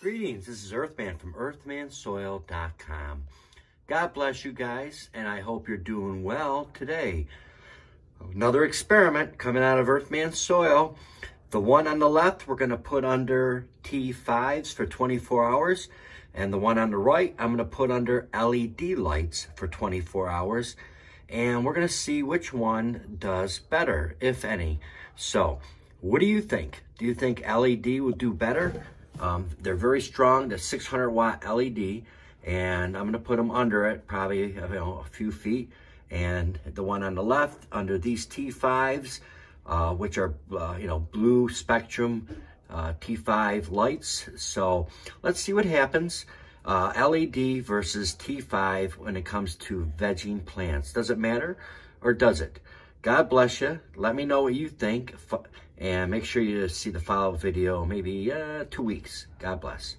Greetings, this is Earthman from earthmansoil.com. God bless you guys, and I hope you're doing well today. Another experiment coming out of Earthman Soil. The one on the left, we're going to put under T5s for 24 hours. And the one on the right, I'm going to put under LED lights for 24 hours. And we're going to see which one does better, if any. So, what do you think? Do you think LED will do better? Um, they're very strong, the 600 watt LED, and I'm gonna put them under it, probably you know, a few feet. And the one on the left, under these T5s, uh, which are, uh, you know, blue spectrum uh, T5 lights. So let's see what happens. Uh, LED versus T5 when it comes to vegging plants. Does it matter or does it? God bless you. Let me know what you think. And make sure you see the follow-up video maybe uh, two weeks. God bless.